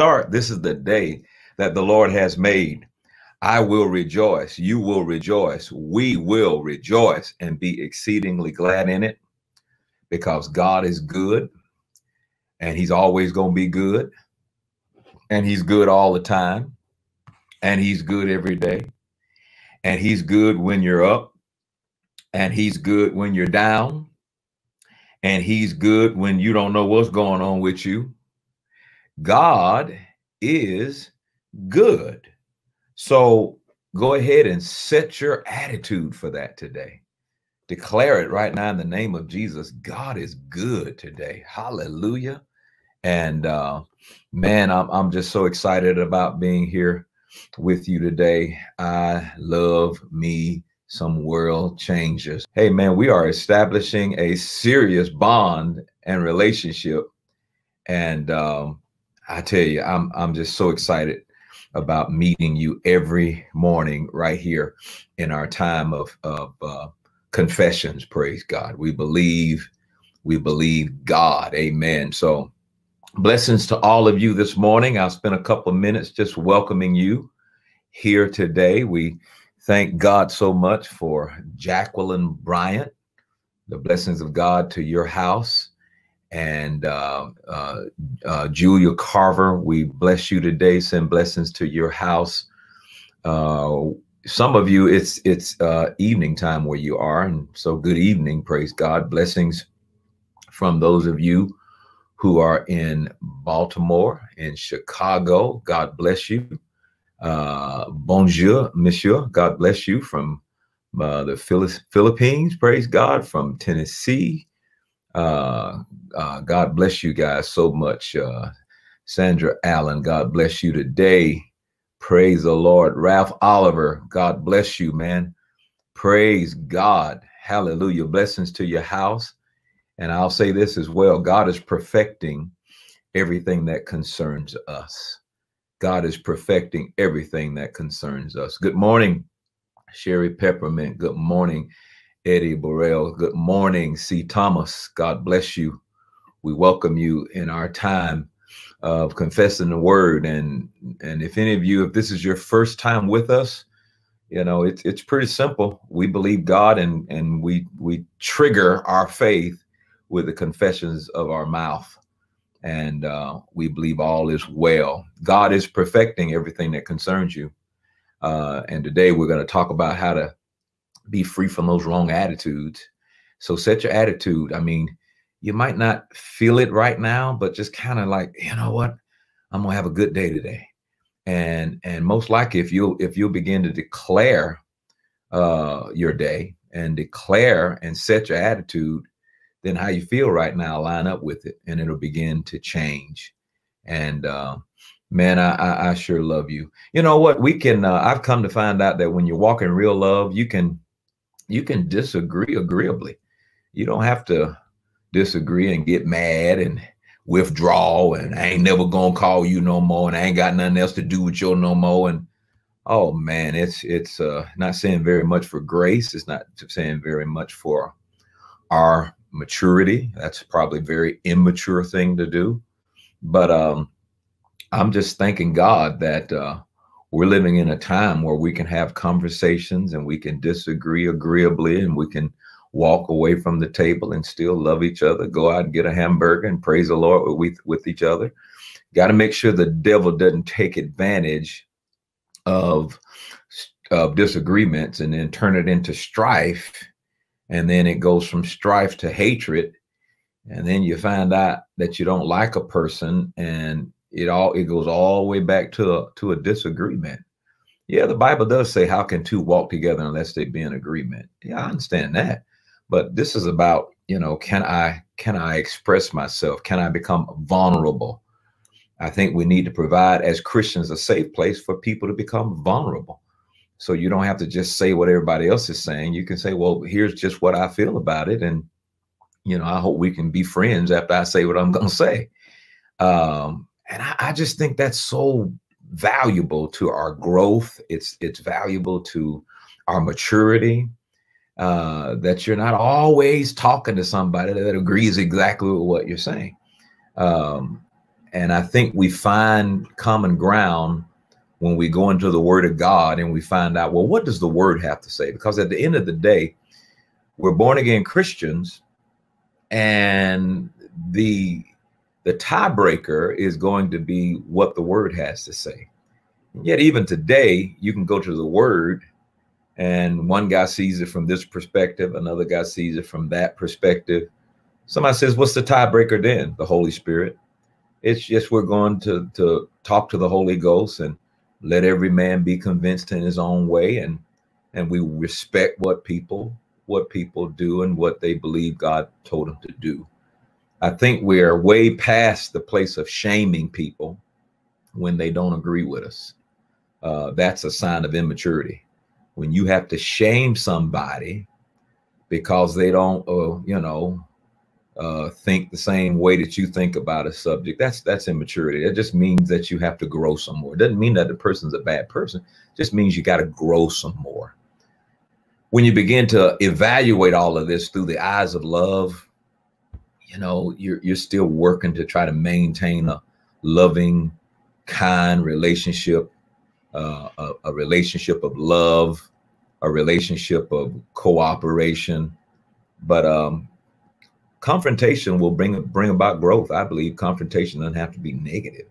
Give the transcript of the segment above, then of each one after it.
start. This is the day that the Lord has made. I will rejoice. You will rejoice. We will rejoice and be exceedingly glad in it because God is good and he's always going to be good and he's good all the time and he's good every day and he's good when you're up and he's good when you're down and he's good when you don't know what's going on with you. God is good. So go ahead and set your attitude for that today. Declare it right now in the name of Jesus. God is good today. Hallelujah. And uh, man, I'm, I'm just so excited about being here with you today. I love me some World Changers. Hey, man, we are establishing a serious bond and relationship. And um, I tell you, I'm, I'm just so excited about meeting you every morning right here in our time of, of uh, confessions. Praise God. We believe, we believe God. Amen. So, blessings to all of you this morning. I'll spend a couple of minutes just welcoming you here today. We thank God so much for Jacqueline Bryant. The blessings of God to your house. And uh, uh, uh, Julia Carver, we bless you today. Send blessings to your house. Uh, some of you, it's it's uh, evening time where you are, and so good evening. Praise God. Blessings from those of you who are in Baltimore, in Chicago. God bless you. Uh, bonjour, monsieur. God bless you from the Philippines. Praise God from Tennessee. Uh, uh, God bless you guys so much. Uh, Sandra Allen, God bless you today. Praise the Lord. Ralph Oliver, God bless you, man. Praise God. Hallelujah. Blessings to your house. And I'll say this as well God is perfecting everything that concerns us. God is perfecting everything that concerns us. Good morning, Sherry Peppermint. Good morning, Eddie Burrell. Good morning, C. Thomas. God bless you. We welcome you in our time of confessing the word. And and if any of you, if this is your first time with us, you know, it's it's pretty simple. We believe God and and we we trigger our faith with the confessions of our mouth and uh, we believe all is well. God is perfecting everything that concerns you. Uh, and today we're going to talk about how to be free from those wrong attitudes. So set your attitude. I mean, you might not feel it right now, but just kind of like, you know what? I'm gonna have a good day today. And and most likely if you if you'll begin to declare uh your day and declare and set your attitude, then how you feel right now line up with it and it'll begin to change. And uh, man, I, I, I sure love you. You know what? We can. Uh, I've come to find out that when you walk in real love, you can you can disagree agreeably. You don't have to disagree and get mad and withdraw and I ain't never gonna call you no more and I ain't got nothing else to do with you no more. And oh man, it's it's uh, not saying very much for grace. It's not saying very much for our maturity. That's probably very immature thing to do. But um, I'm just thanking God that uh, we're living in a time where we can have conversations and we can disagree agreeably and we can walk away from the table and still love each other, go out and get a hamburger and praise the Lord with, with each other. Got to make sure the devil doesn't take advantage of, of disagreements and then turn it into strife and then it goes from strife to hatred and then you find out that you don't like a person and it all it goes all the way back to a to a disagreement yeah the bible does say how can two walk together unless they be in agreement yeah i understand that but this is about you know can i can i express myself can i become vulnerable i think we need to provide as christians a safe place for people to become vulnerable so you don't have to just say what everybody else is saying. You can say, well, here's just what I feel about it. And, you know, I hope we can be friends after I say what I'm going to say. Um, and I, I just think that's so valuable to our growth. It's, it's valuable to our maturity. Uh, that you're not always talking to somebody that agrees exactly with what you're saying. Um, and I think we find common ground when we go into the Word of God and we find out, well, what does the Word have to say? Because at the end of the day, we're born again Christians, and the the tiebreaker is going to be what the Word has to say. Yet, even today, you can go to the Word, and one guy sees it from this perspective, another guy sees it from that perspective. Somebody says, "What's the tiebreaker then?" The Holy Spirit. It's just we're going to to talk to the Holy Ghost and let every man be convinced in his own way and and we respect what people what people do and what they believe God told them to do. I think we're way past the place of shaming people when they don't agree with us. Uh, that's a sign of immaturity. When you have to shame somebody because they don't, uh, you know, uh, think the same way that you think about a subject. That's that's immaturity. It just means that you have to grow some more. It doesn't mean that the person's a bad person. It just means you got to grow some more. When you begin to evaluate all of this through the eyes of love, you know, you're you're still working to try to maintain a loving, kind relationship, uh, a, a relationship of love, a relationship of cooperation. But um, confrontation will bring bring about growth. I believe confrontation doesn't have to be negative,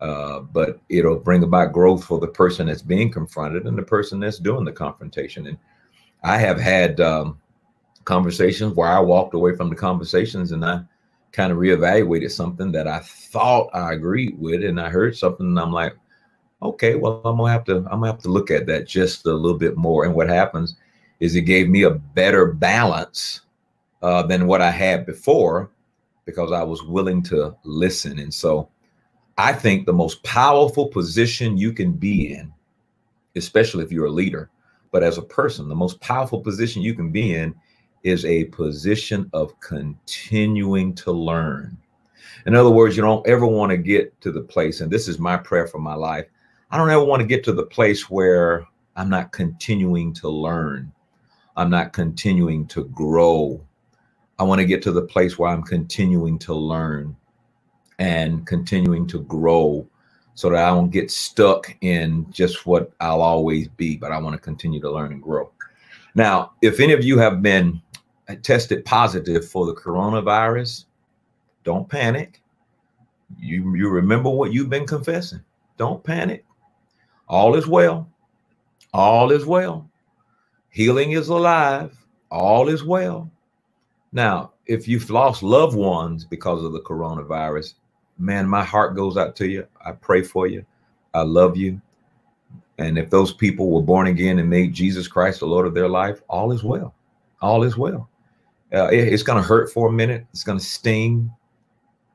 uh, but it'll bring about growth for the person that's being confronted and the person that's doing the confrontation. And I have had um, conversations where I walked away from the conversations and I kind of reevaluated something that I thought I agreed with, and I heard something, and I'm like, okay, well, I'm gonna have to I'm gonna have to look at that just a little bit more. And what happens is it gave me a better balance uh, than what I had before because I was willing to listen. And so I think the most powerful position you can be in, especially if you're a leader, but as a person, the most powerful position you can be in is a position of continuing to learn. In other words, you don't ever want to get to the place, and this is my prayer for my life. I don't ever want to get to the place where I'm not continuing to learn. I'm not continuing to grow. I want to get to the place where I'm continuing to learn and continuing to grow so that I don't get stuck in just what I'll always be, but I want to continue to learn and grow. Now, if any of you have been tested positive for the coronavirus, don't panic. You, you remember what you've been confessing. Don't panic. All is well. All is well. Healing is alive. All is well. Now, if you've lost loved ones because of the coronavirus, man, my heart goes out to you. I pray for you. I love you. And if those people were born again and made Jesus Christ the Lord of their life, all is well. All is well. Uh, it, it's going to hurt for a minute. It's going to sting.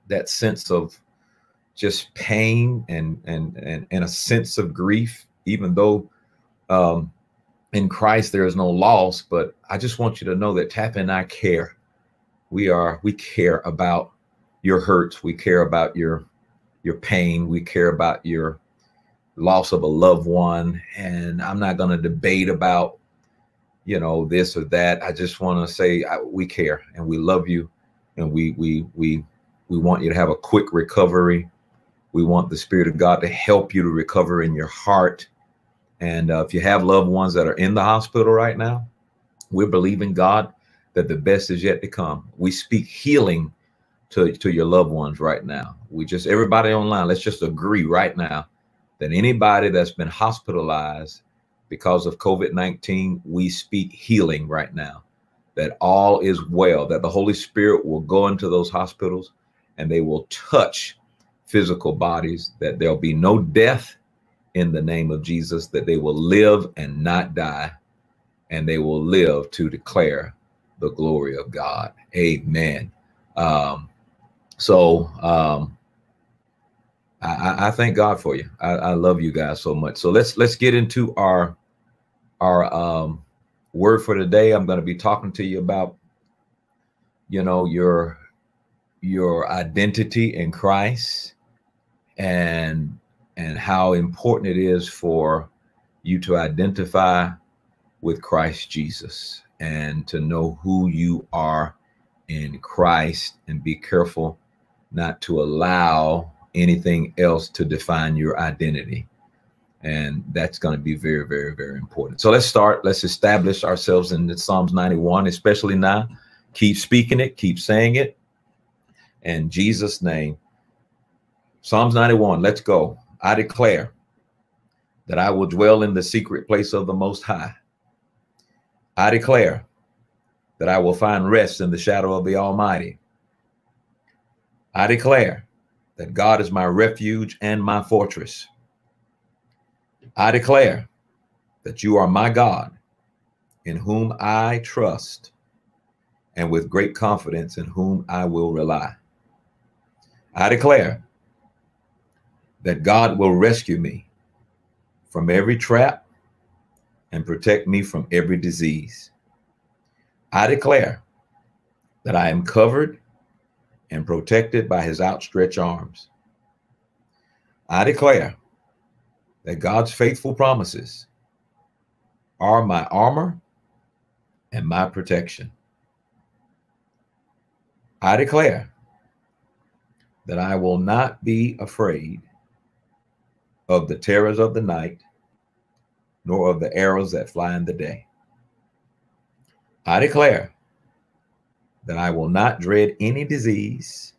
That sense of just pain and and and and a sense of grief, even though um, in Christ there is no loss. But I just want you to know that Taffi and I care we are we care about your hurts we care about your your pain we care about your loss of a loved one and i'm not going to debate about you know this or that i just want to say I, we care and we love you and we we we we want you to have a quick recovery we want the spirit of god to help you to recover in your heart and uh, if you have loved ones that are in the hospital right now we're believing god that the best is yet to come. We speak healing to, to your loved ones right now. We just, everybody online, let's just agree right now that anybody that's been hospitalized because of COVID 19, we speak healing right now. That all is well, that the Holy Spirit will go into those hospitals and they will touch physical bodies, that there'll be no death in the name of Jesus, that they will live and not die, and they will live to declare the glory of God. Amen. Um, so um, I, I, thank God for you. I, I, love you guys so much. So let's let's get into our our um, word for today. I'm going to be talking to you about you know your your identity in Christ and and how important it is for you to identify with Christ Jesus and to know who you are in Christ and be careful not to allow anything else to define your identity. And that's going to be very, very, very important. So let's start. Let's establish ourselves in Psalms 91, especially now. Keep speaking it, keep saying it. In Jesus' name. Psalms 91, let's go. I declare that I will dwell in the secret place of the Most High. I declare that I will find rest in the shadow of the Almighty. I declare that God is my refuge and my fortress. I declare that you are my God, in whom I trust, and with great confidence in whom I will rely. I declare that God will rescue me from every trap and protect me from every disease. I declare that I am covered and protected by his outstretched arms. I declare that God's faithful promises are my armor and my protection. I declare that I will not be afraid of the terrors of the night, nor of the arrows that fly in the day. I declare that I will not dread any disease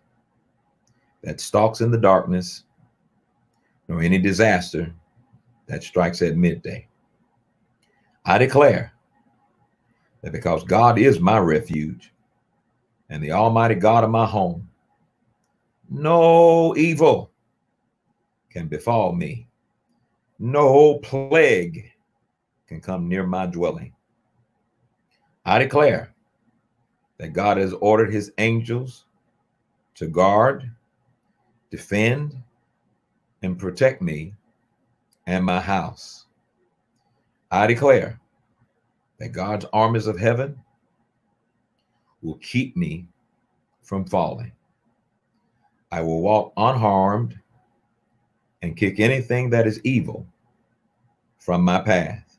that stalks in the darkness, nor any disaster that strikes at midday. I declare that because God is my refuge and the Almighty God of my home, no evil can befall me, no plague can come near my dwelling. I declare that God has ordered his angels to guard, defend, and protect me and my house. I declare that God's armies of heaven will keep me from falling. I will walk unharmed and kick anything that is evil from my path.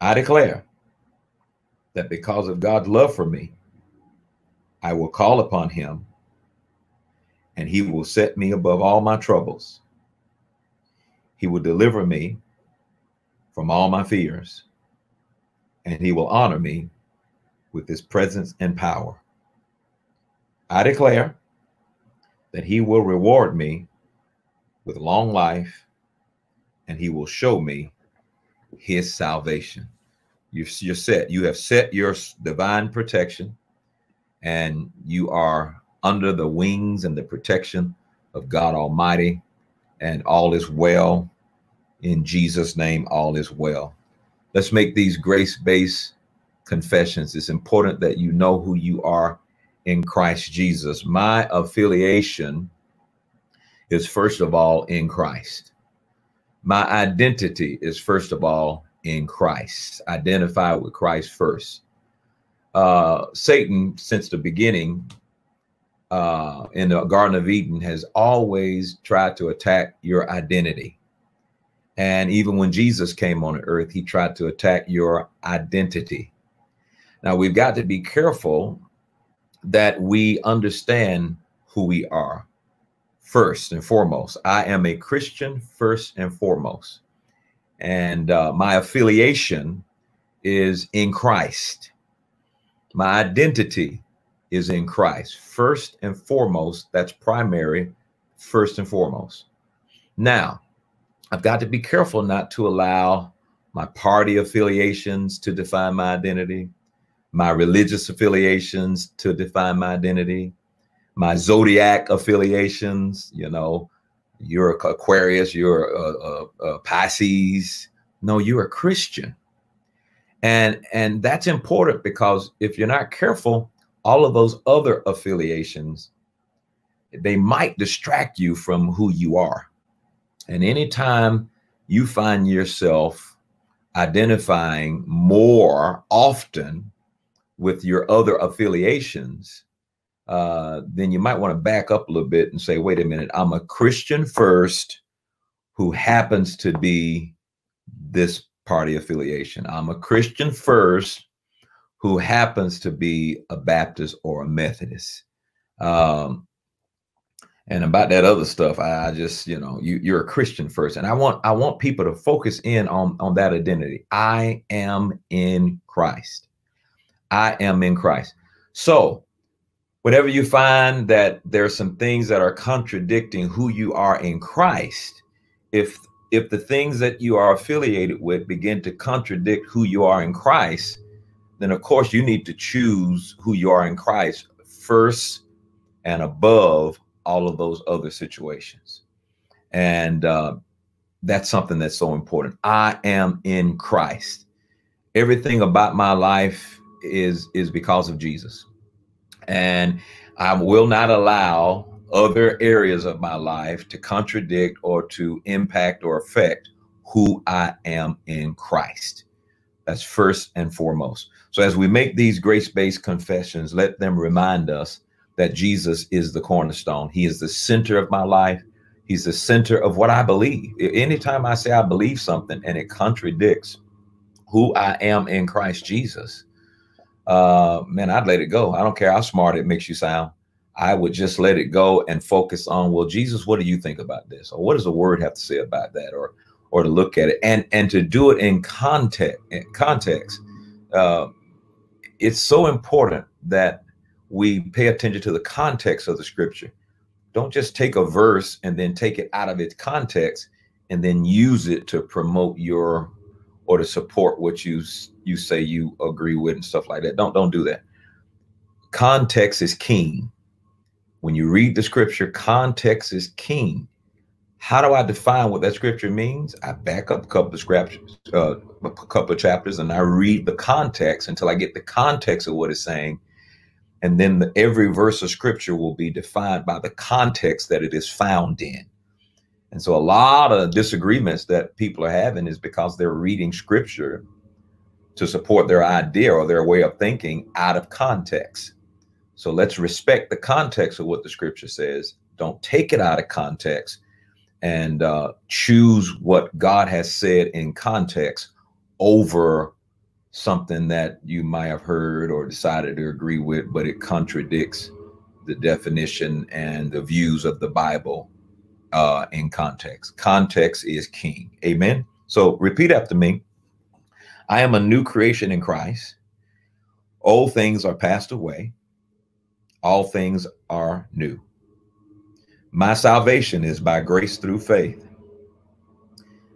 I declare that because of God's love for me, I will call upon him and he will set me above all my troubles. He will deliver me from all my fears and he will honor me with his presence and power. I declare that he will reward me with long life and he will show me his salvation. You're, you're set. You have set your divine protection and you are under the wings and the protection of God Almighty, and all is well. In Jesus' name, all is well. Let's make these grace based confessions. It's important that you know who you are in Christ Jesus. My affiliation is, first of all, in Christ. My identity is, first of all, in Christ. Identify with Christ first uh, Satan, since the beginning uh, in the Garden of Eden, has always tried to attack your identity. And even when Jesus came on earth, he tried to attack your identity. Now, we've got to be careful that we understand who we are first and foremost. I am a Christian first and foremost. And uh, my affiliation is in Christ. My identity is in Christ. First and foremost, that's primary, first and foremost. Now, I've got to be careful not to allow my party affiliations to define my identity, my religious affiliations to define my identity, my zodiac affiliations, you know, you're Aquarius, you're a, uh, a, uh, a uh, Pisces. No, you're a Christian and and that's important because if you're not careful all of those other affiliations they might distract you from who you are and anytime you find yourself identifying more often with your other affiliations uh, then you might want to back up a little bit and say wait a minute i'm a christian first who happens to be this party affiliation. I'm a Christian first who happens to be a Baptist or a Methodist. Um, and about that other stuff i just you know you you're a christian first and i want i want people to focus in on on that identity. I am in christ. I am in christ. So whenever you find that there's some things that are contradicting who you are in christ if if the things that you are affiliated with begin to contradict who you are in christ then of course you need to choose who you are in christ first and above all of those other situations. And uh, that's something that's so important. I am in Christ. Everything about my life is is because of Jesus. And I will not allow other areas of my life to contradict or to impact or affect who I am in Christ. That's first and foremost. So as we make these grace-based confessions, let them remind us that Jesus is the cornerstone. He is the center of my life. He's the center of what I believe. Anytime I say I believe something and it contradicts who I am in Christ Jesus, uh, man, I'd let it go. I don't care how smart it makes you sound. I would just let it go and focus on, well, Jesus, what do you think about this? Or what does the word have to say about that? Or or to look at it and and to do it in context in context. Uh, it's so important that we pay attention to the context of the scripture. Don't just take a verse and then take it out of its context and then use it to promote your or to support what you you say you agree with and stuff like that. Don't don't do that. Context is king. When you read the scripture, context is king. How do I define what that scripture means? I back up a couple of scriptures, uh, a couple of chapters, and I read the context until I get the context of what it's saying and then the, every verse of scripture will be defined by the context that it is found in. And so a lot of disagreements that people are having is because they're reading scripture to support their idea or their way of thinking out of context. So let's respect the context of what the scripture says. Don't take it out of context and uh, choose what God has said in context over something that you might have heard or decided to agree with, but it contradicts the definition and the views of the Bible uh, in context. Context is king. Amen. So repeat after me. I am a new creation in Christ. Old things are passed away. All things are new. My salvation is by grace through faith.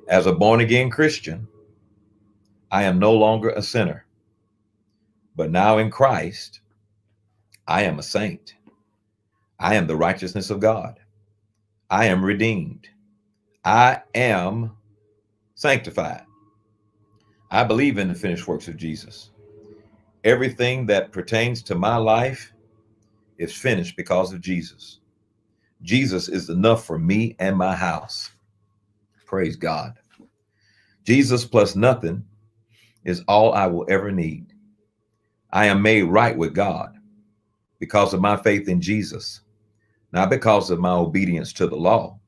As a born again Christian, I am no longer a sinner, but now in Christ, I am a saint. I am the righteousness of God. I am redeemed. I am sanctified. I believe in the finished works of Jesus. Everything that pertains to my life is finished because of Jesus. Jesus is enough for me and my house. Praise God. Jesus plus nothing is all I will ever need. I am made right with God because of my faith in Jesus, not because of my obedience to the law.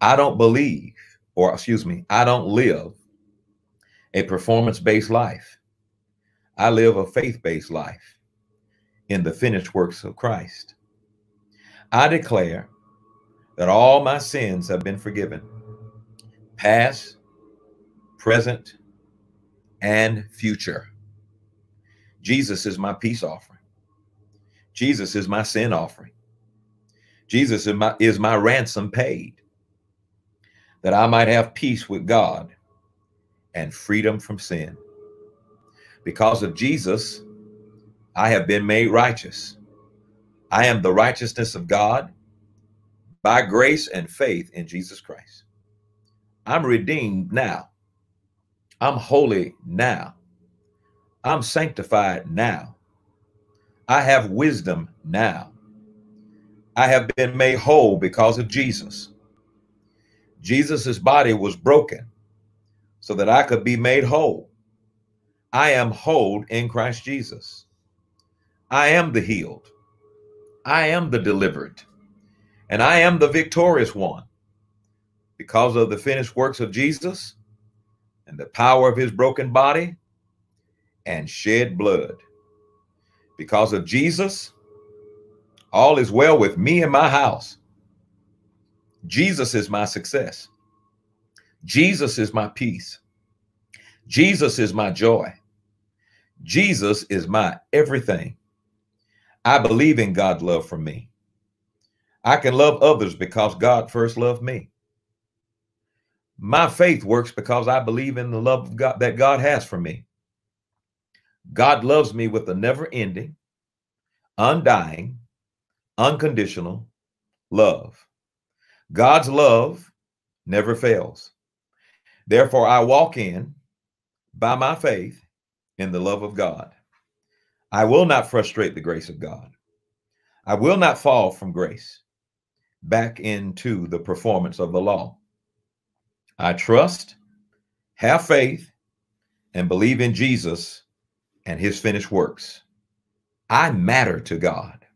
I don't believe, or excuse me, I don't live a performance based life. I live a faith based life in the finished works of Christ. I declare that all my sins have been forgiven, past, present, and future. Jesus is my peace offering. Jesus is my sin offering. Jesus is my, is my ransom paid that I might have peace with God and freedom from sin. Because of Jesus, I have been made righteous. I am the righteousness of God by grace and faith in Jesus Christ. I'm redeemed now. I'm holy now. I'm sanctified now. I have wisdom now. I have been made whole because of Jesus. Jesus's body was broken so that I could be made whole. I am whole in Christ Jesus. I am the healed. I am the delivered. And I am the victorious one. Because of the finished works of Jesus, and the power of his broken body and shed blood. Because of Jesus, all is well with me and my house. Jesus is my success. Jesus is my peace. Jesus is my joy. Jesus is my everything. I believe in God's love for me. I can love others because God first loved me. My faith works because I believe in the love of God that God has for me. God loves me with a never ending, undying, unconditional love. God's love never fails. Therefore, I walk in by my faith in the love of God. I will not frustrate the grace of God. I will not fall from grace back into the performance of the law. I trust, have faith, and believe in Jesus and his finished works. I matter to God.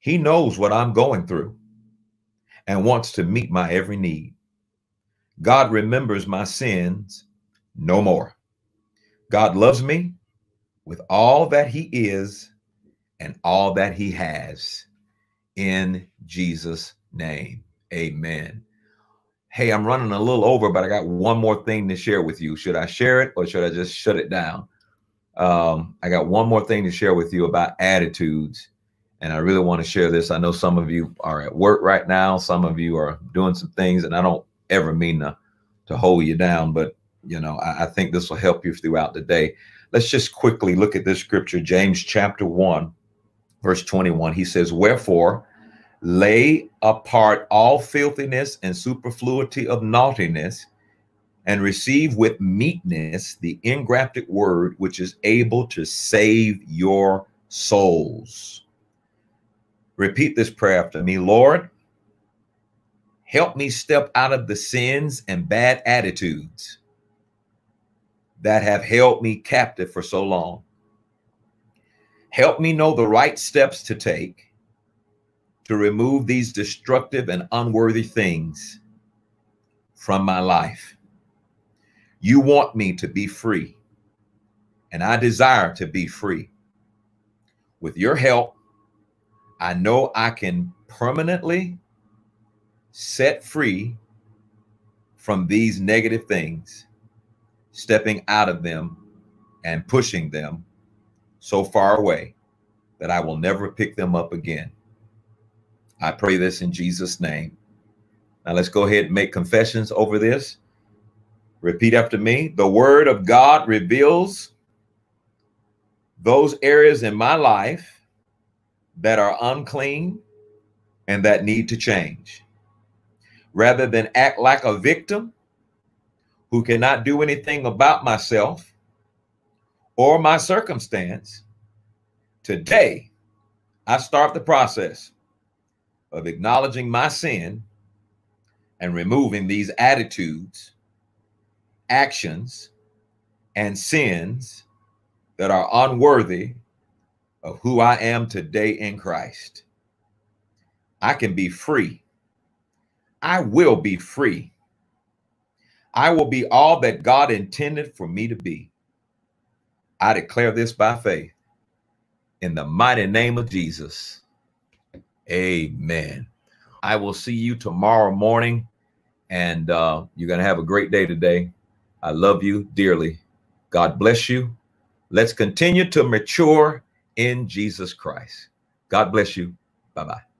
He knows what I'm going through and wants to meet my every need. God remembers my sins no more. God loves me with all that he is and all that he has in Jesus' name. Amen. Hey, I'm running a little over, but I got one more thing to share with you. Should I share it or should I just shut it down? Um, I got one more thing to share with you about attitudes. And I really want to share this. I know some of you are at work right now. Some of you are doing some things, and I don't ever mean to, to hold you down, but you know, I, I think this will help you throughout the day. Let's just quickly look at this scripture, James chapter 1, verse 21. He says, Wherefore, lay apart all filthiness and superfluity of naughtiness, and receive with meekness the engrafted word which is able to save your souls. Repeat this prayer after me Lord, help me step out of the sins and bad attitudes that have held me captive for so long. Help me know the right steps to take to remove these destructive and unworthy things from my life. You want me to be free, and I desire to be free. With your help, I know I can permanently set free from these negative things, stepping out of them and pushing them so far away that I will never pick them up again. I pray this in Jesus' name. Now let's go ahead and make confessions over this. Repeat after me. The word of God reveals those areas in my life that are unclean and that need to change. Rather than act like a victim who cannot do anything about myself or my circumstance, today I start the process of acknowledging my sin and removing these attitudes, actions, and sins that are unworthy of who I am today in Christ. I can be free. I will be free. I will be all that God intended for me to be. I declare this by faith in the mighty name of Jesus. Amen. I will see you tomorrow morning, and uh, you're going to have a great day today. I love you dearly. God bless you. Let's continue to mature in Jesus Christ. God bless you. Bye bye.